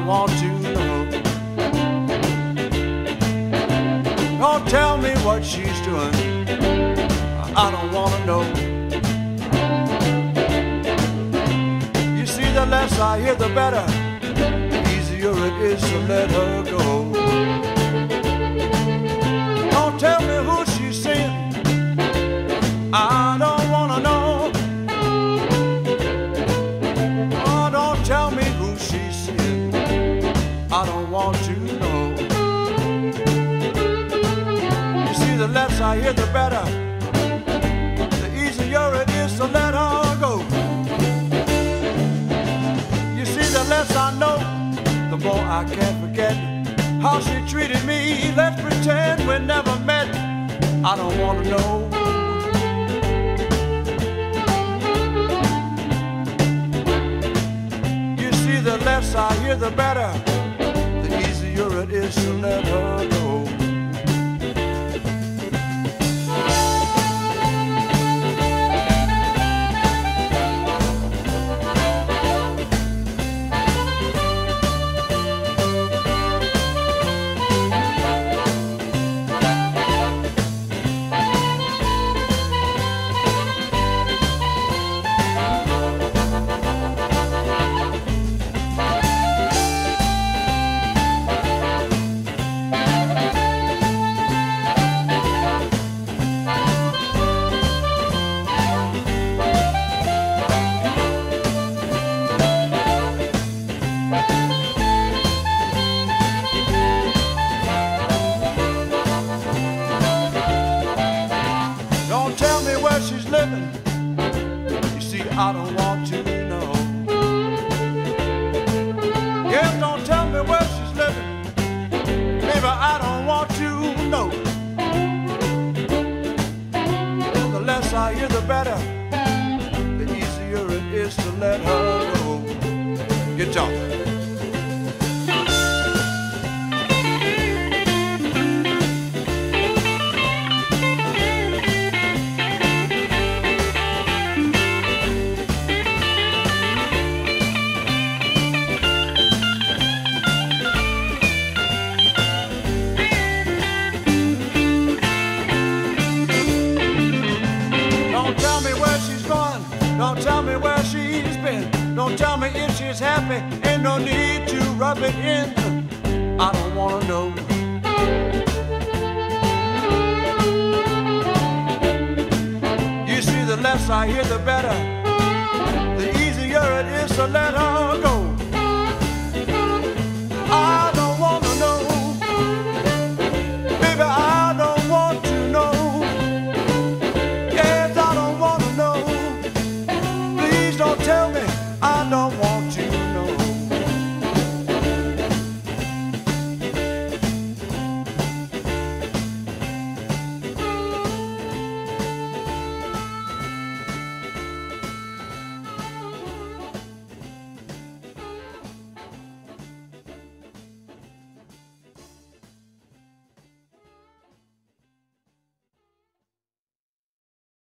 I want to know. Don't tell me what she's doing. I don't want to know. You see, the less I hear, the better. The easier it is to let her go. Less I hear, the better. The easier it is to let her go. You see, the less I know, the more I can't forget how she treated me. Let's pretend we never met. I don't want to know. You see, the less I hear, the better. The easier it is to let her go. You see, I don't want to know. Yeah, don't tell me where she's living. Baby, I don't want to know. The less I hear, the better. The easier it is to let her go. Get jumping. Don't tell me where she's been. Don't tell me if she's happy. Ain't no need to rub it in. I don't wanna know. You see, the less I hear, the better. The easier it is to let her